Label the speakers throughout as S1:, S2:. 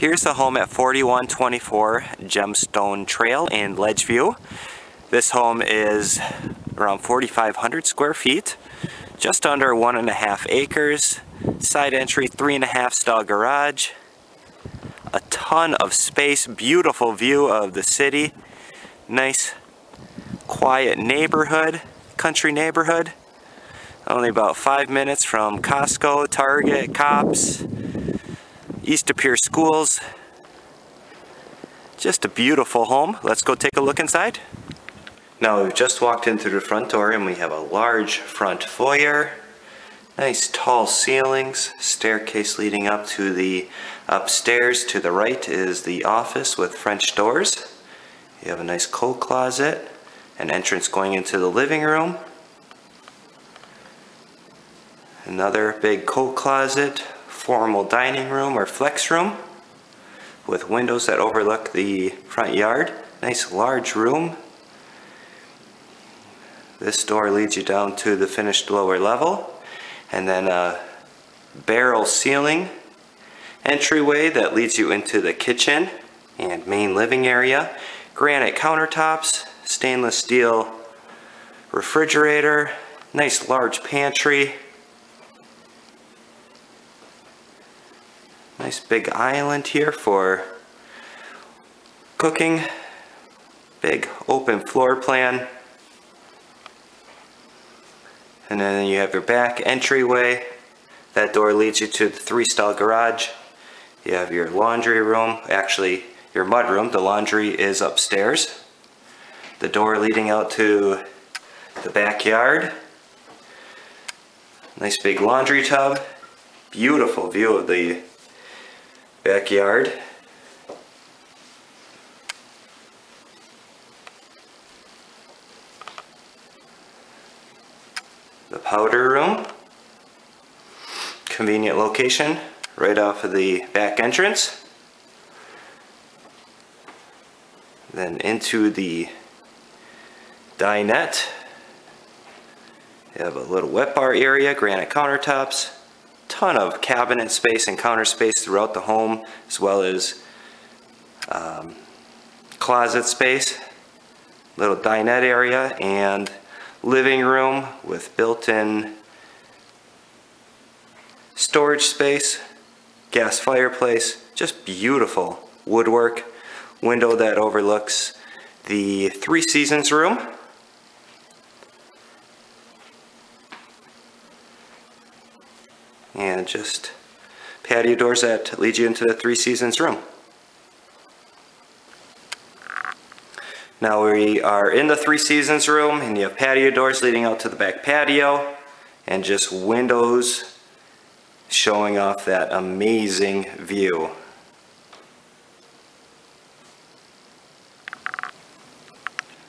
S1: Here's the home at 4124 Gemstone Trail in Ledgeview. This home is around 4,500 square feet, just under one and a half acres, side entry, three and a half stall garage, a ton of space, beautiful view of the city, nice quiet neighborhood, country neighborhood, only about five minutes from Costco, Target, Kohl's, East De Schools. Just a beautiful home. Let's go take a look inside. Now we've just walked in through the front door and we have a large front foyer. Nice tall ceilings, staircase leading up to the upstairs. To the right is the office with French doors. You have a nice coat closet, an entrance going into the living room. Another big coat closet, formal dining room or flex room with windows that overlook the front yard. Nice large room. This door leads you down to the finished lower level and then a barrel ceiling entryway that leads you into the kitchen and main living area. Granite countertops, stainless steel refrigerator, nice large pantry, Nice big island here for cooking. Big open floor plan. And then you have your back entryway. That door leads you to the three stall garage. You have your laundry room, actually your mud room. The laundry is upstairs. The door leading out to the backyard. Nice big laundry tub. Beautiful view of the backyard. The powder room. Convenient location right off of the back entrance. Then into the dinette. You have a little wet bar area, granite countertops, ton of cabinet space and counter space throughout the home, as well as um, closet space, little dinette area, and living room with built-in storage space, gas fireplace, just beautiful woodwork, window that overlooks the Three Seasons room, and just patio doors that lead you into the Three Seasons room. Now we are in the Three Seasons room and you have patio doors leading out to the back patio and just windows showing off that amazing view.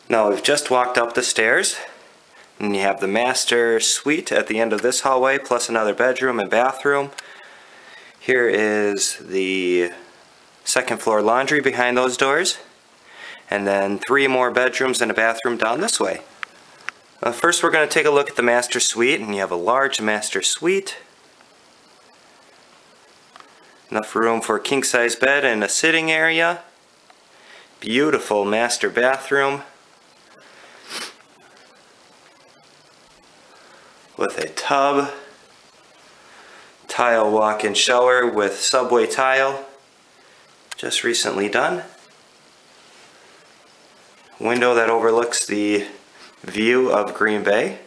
S1: Now we've just walked up the stairs and you have the master suite at the end of this hallway, plus another bedroom and bathroom. Here is the second floor laundry behind those doors. And then three more bedrooms and a bathroom down this way. Uh, first we're going to take a look at the master suite, and you have a large master suite. Enough room for a king-size bed and a sitting area. Beautiful master bathroom. with a tub, tile walk-in shower with subway tile, just recently done. Window that overlooks the view of Green Bay.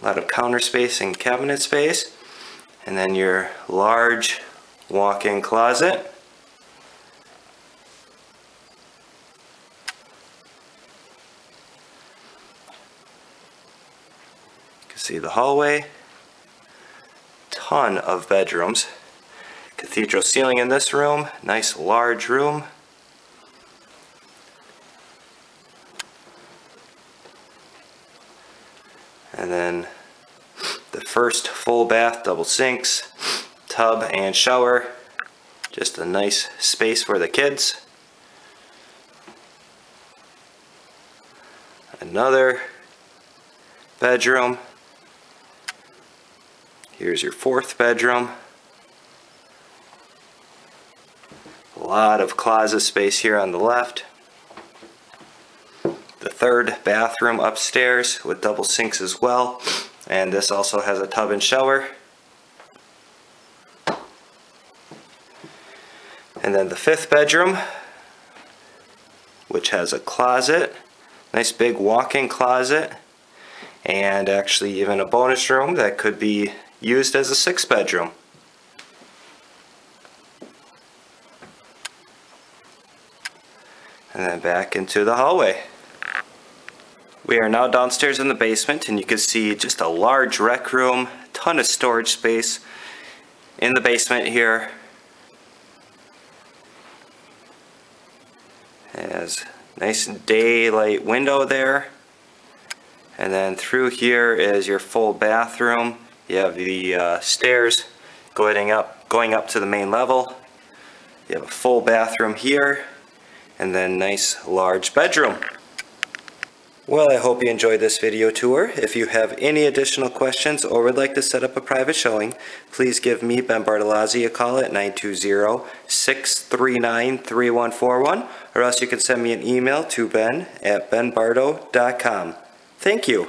S1: A lot of counter space and cabinet space. And then your large walk-in closet. See the hallway, ton of bedrooms. Cathedral ceiling in this room, nice large room. And then the first full bath, double sinks, tub and shower. Just a nice space for the kids. Another bedroom. Here's your fourth bedroom. A lot of closet space here on the left. The third bathroom upstairs with double sinks as well. And this also has a tub and shower. And then the fifth bedroom, which has a closet, nice big walk-in closet, and actually even a bonus room that could be used as a six bedroom. And then back into the hallway. We are now downstairs in the basement and you can see just a large rec room, ton of storage space in the basement here. Has nice daylight window there. And then through here is your full bathroom. You have the uh, stairs going up, going up to the main level. You have a full bathroom here and then nice large bedroom. Well, I hope you enjoyed this video tour. If you have any additional questions or would like to set up a private showing, please give me, Ben Bartolazzi, a call at 920-639-3141, or else you can send me an email to ben at benbardo.com. Thank you.